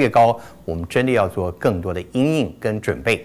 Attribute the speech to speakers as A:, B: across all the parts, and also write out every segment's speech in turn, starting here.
A: 越高，我们真的要做更多的阴应跟准备。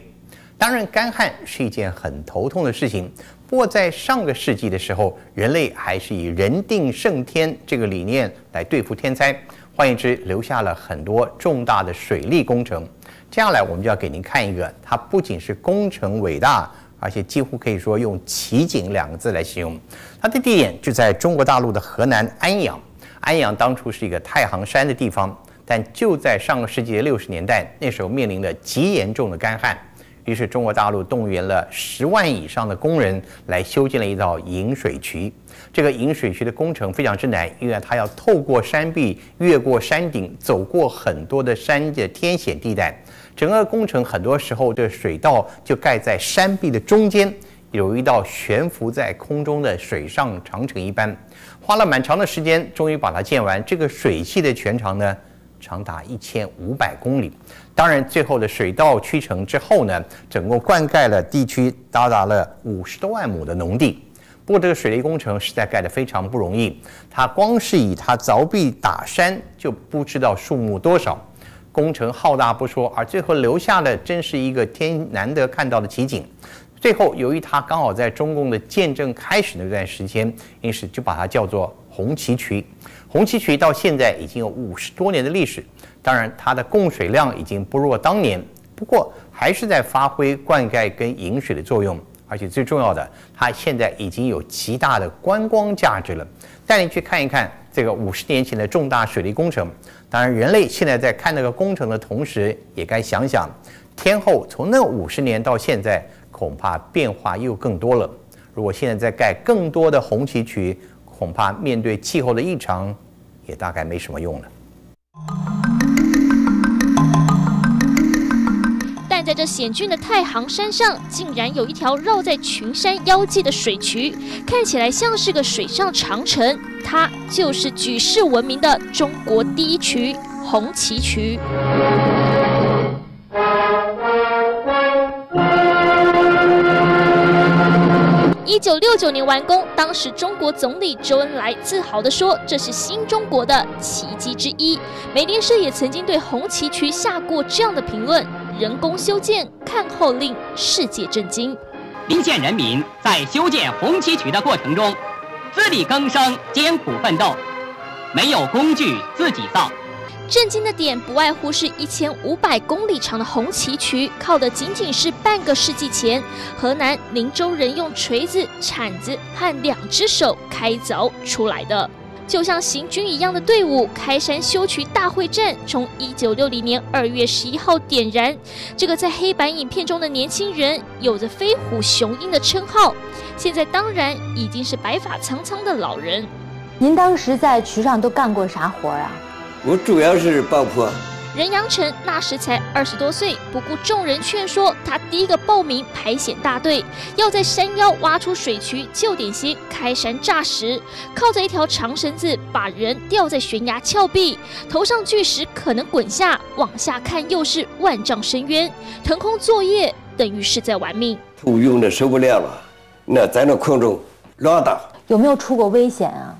A: 当然，干旱是一件很头痛的事情。不过，在上个世纪的时候，人类还是以“人定胜天”这个理念来对付天灾，换言之，留下了很多重大的水利工程。接下来，我们就要给您看一个，它不仅是工程伟大，而且几乎可以说用奇景两个字来形容。它的地点就在中国大陆的河南安阳。安阳当初是一个太行山的地方。但就在上个世纪的六十年代，那时候面临了极严重的干旱，于是中国大陆动员了十万以上的工人来修建了一道引水渠。这个引水渠的工程非常之难，因为它要透过山壁、越过山顶、走过很多的山的天险地带。整个工程很多时候，这水道就盖在山壁的中间，有一道悬浮在空中的水上长城一般。花了蛮长的时间，终于把它建完。这个水系的全长呢？长达一千五百公里，当然，最后的水到渠成之后呢，整个灌溉了地区达达了五十多万亩的农地。不过，这个水利工程实在盖得非常不容易，它光是以它凿壁打山就不知道数目多少，工程浩大不说，而最后留下的真是一个天难得看到的奇景。最后，由于它刚好在中共的建政开始那段时间，因此就把它叫做红旗渠。红旗渠到现在已经有五十多年的历史，当然它的供水量已经不若当年，不过还是在发挥灌溉跟引水的作用，而且最重要的，它现在已经有极大的观光价值了。带你去看一看这个五十年前的重大水利工程。当然，人类现在在看那个工程的同时，也该想想天后从那五十年到现在，恐怕变化又更多了。如果现在再盖更多的红旗渠，恐怕面对气候的异常，也大概没什么用了。
B: 但在这险峻的太行山上，竟然有一条绕在群山腰际的水渠，看起来像是个水上长城。它就是举世闻名的中国第一渠——红旗渠。一九六九年完工，当时中国总理周恩来自豪地说：“这是新中国的奇迹之一。”美联社也曾经对红旗渠下过这样的评论：“人工修建，看后令世界震惊。”
C: 林县人民在修建红旗渠的过程中，自力更生，艰苦奋斗，没有工具，自己造。
B: 震惊的点不外乎是一千五百公里长的红旗渠，靠的仅仅是半个世纪前河南林州人用锤子、铲子和两只手开凿出来的，就像行军一样的队伍。开山修渠大会战从一九六零年二月十一号点燃，这个在黑白影片中的年轻人有着飞虎雄鹰的称号，现在当然已经是白发苍苍的老人。
D: 您当时在渠上都干过啥活啊？
E: 我主要是爆破。
B: 任阳成那时才二十多岁，不顾众人劝说，他第一个报名排险大队，要在山腰挖出水渠，就点心开山炸石，靠着一条长绳子把人吊在悬崖峭壁，头上巨石可能滚下，往下看又是万丈深渊，腾空作业等于是在玩命。
E: 头晕的受不了了，那在那空中乱打。
D: 有没有出过危险啊？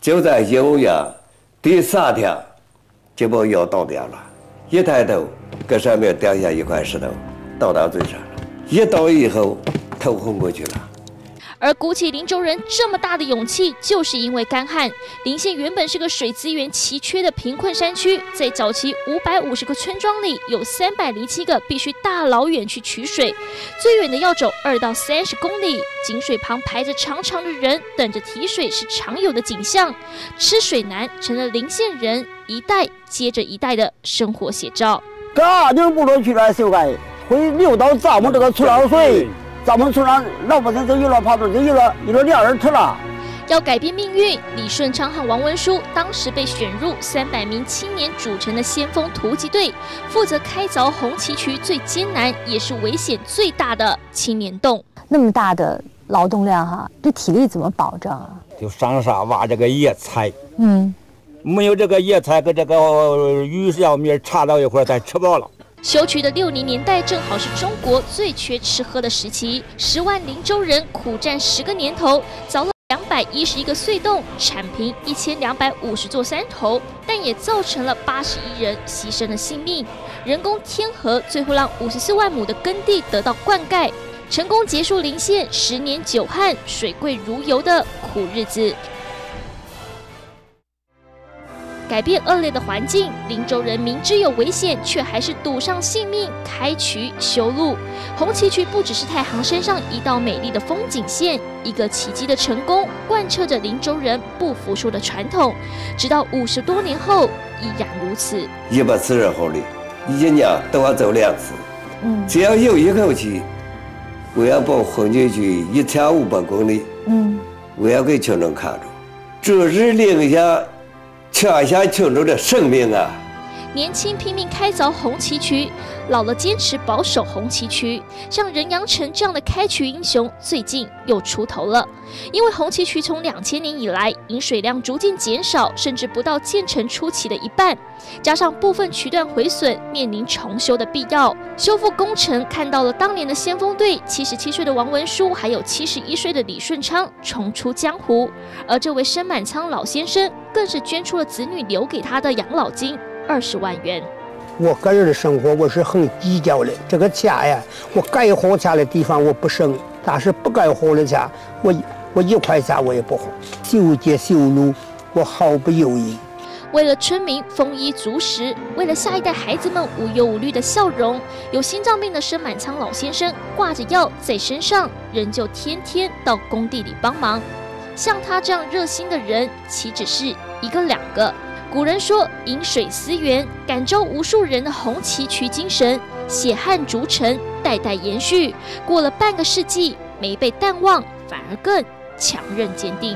E: 就在九月第三天。就把药倒掉了，一抬头，搁上面掉下一块石头，倒到嘴上了。一倒以后，头昏过去了。
B: 而鼓起林州人这么大的勇气，就是因为干旱。林县原本是个水资源奇缺的贫困山区，在早期五百五十个村庄里，有三百零七个必须大老远去取水，最远的要走二到三十公里。井水旁排着长长的人，等着提水是常有的景象。吃水难成了林县人一代接着一代的生活写照。
F: 干点不落去了，修改会流到咱们这个村儿水。咱们村上老百姓都有了跑道，就有了有了两人吃了。
B: 要改变命运，李顺昌和王文书当时被选入三百名青年组成的先锋突击队，负责开凿红旗渠最艰难也是危险最大的青年洞。
D: 那么大的劳动量哈，这体力怎么保障啊？
F: 就上山挖这个野菜，嗯，没有这个野菜跟这个鱼小米插到一块儿，咱吃饱了。
B: 修渠的六零年代正好是中国最缺吃喝的时期，十万林州人苦战十个年头，凿了。两百一十一个隧洞，铲平一千两百五十座山头，但也造成了八十一人牺牲了性命。人工天河最后让五十四万亩的耕地得到灌溉，成功结束林县十年久旱、水贵如油的苦日子。改变恶劣的环境，林州人明知有危险，却还是赌上性命开渠修路。红旗渠不只是太行山上一道美丽的风景线，一个奇迹的成功，贯彻着林州人不服输的传统，直到五十多年后依然如此。
E: 一百四十公里，一年都要走两次。嗯，只要有一口气，我要把红旗渠一千五百公里，嗯，我要给群众看着，这是领下。抢下群众的生命啊！
B: 年轻拼命开凿红旗渠，老了坚持保守红旗渠。像任阳城这样的开渠英雄，最近又出头了。因为红旗渠从两千年以来饮水量逐渐减少，甚至不到建成初期的一半，加上部分渠段毁损，面临重修的必要。修复工程看到了当年的先锋队，七十七岁的王文书，还有七十一岁的李顺昌重出江湖。而这位申满仓老先生，更是捐出了子女留给他的养老金二十万元。
G: 我个人的生活我是很计较的，这个钱呀，我该花钱的地方我不省，但是不该花的钱我。我一块钱我也不花，修街修路，我毫不犹豫。
B: 为了村民丰衣足食，为了下一代孩子们无忧无虑的笑容，有心脏病的申满仓老先生挂着药在身上，仍旧天天到工地里帮忙。像他这样热心的人，岂止是一个两个？古人说“饮水思源”，感召无数人的红旗渠精神，血汗逐成，代代延续。过了半个世纪，没被淡忘，反而更。强韧坚定。